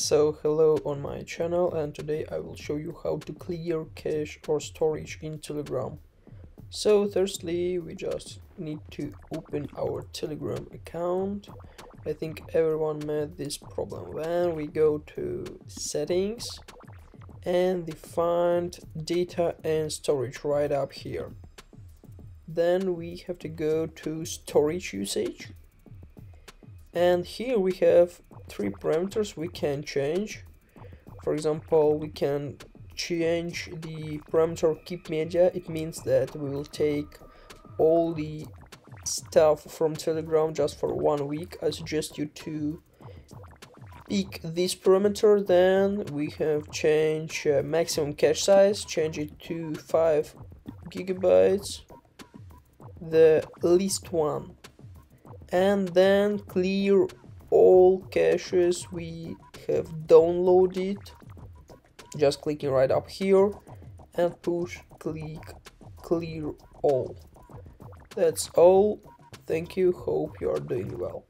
So hello on my channel and today I will show you how to clear cache or storage in Telegram. So firstly we just need to open our Telegram account. I think everyone met this problem when we go to settings and define data and storage right up here. Then we have to go to storage usage and here we have three parameters we can change. For example we can change the parameter keep media. It means that we will take all the stuff from telegram just for one week. I suggest you to pick this parameter then we have change uh, maximum cache size change it to 5 gigabytes the least one. And then clear all caches we have downloaded. Just clicking right up here and push click clear all. That's all. Thank you. Hope you are doing well